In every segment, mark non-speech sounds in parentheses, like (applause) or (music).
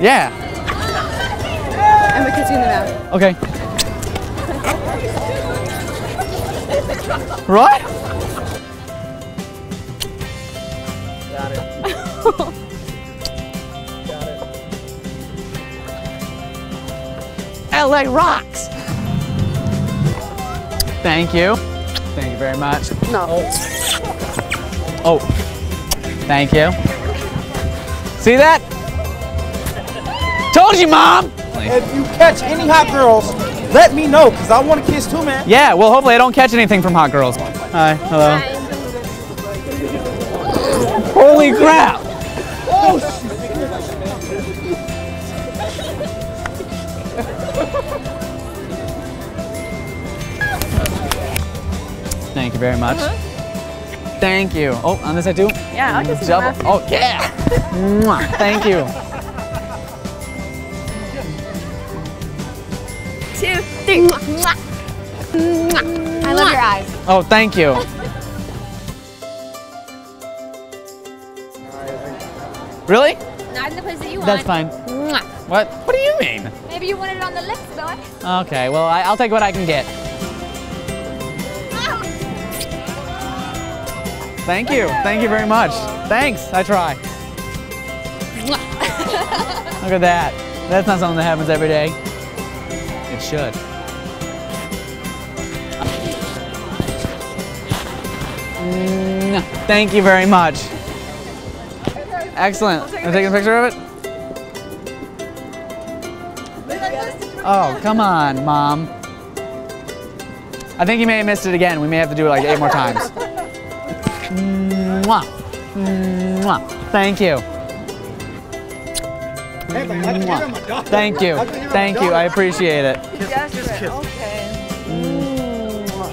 Yeah. I'm gonna kiss you in the mouth. Okay. Right? Got it. LA rocks. Thank you. Thank you very much. No. Oh, thank you. See that? Told you, mom. If you catch any hot girls, let me know, because I want to kiss too, man. Yeah, well, hopefully I don't catch anything from hot girls. Hi, hello. Holy crap! Oh, Thank you very much. Uh-huh. Thank you. Oh, on this side too? Yeah, I'll kiss you Double. Oh, yeah. Mwah. Thank you. Three. Mwah. Mwah. I love your eyes. Oh, thank you. Really? Not in the place that you want. That's fine. What? What do you mean? Maybe you want it on the lips, boy. Okay, well, I, I'll take what I can get. Thank you. Thank you very much. Thanks. I try. (laughs) Look at that. That's not something that happens every day. It should. Thank you very much. Excellent. I'm taking a picture of it. Oh, come on, Mom. I think you may have missed it again. We may have to do it like eight more times. Mwah. Mwah. Thank you. Mwah. Thank you. Thank you. I appreciate it.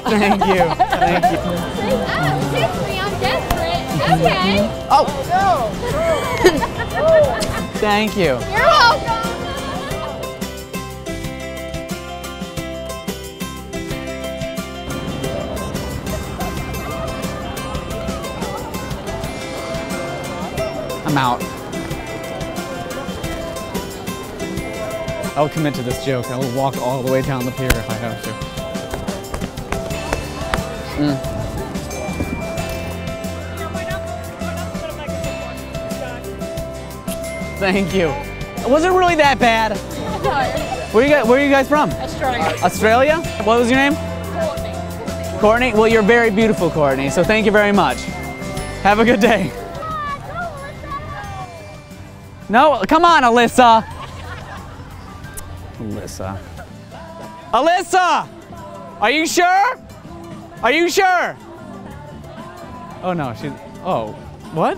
Thank you. Thank you. Okay. Oh. (laughs) Thank you. You're welcome. I'm out. I'll commit to this joke. I will walk all the way down the pier if I have to. Hmm. Thank you. Was it really that bad? Where you guys, where are you guys from? Australia. Australia? What was your name? Courtney? Courtney? Well, you're very beautiful, Courtney, so thank you very much. Have a good day. No, come on, Alyssa. Alyssa. Alyssa! Are you sure? Are you sure? Oh no, she's. Oh, what?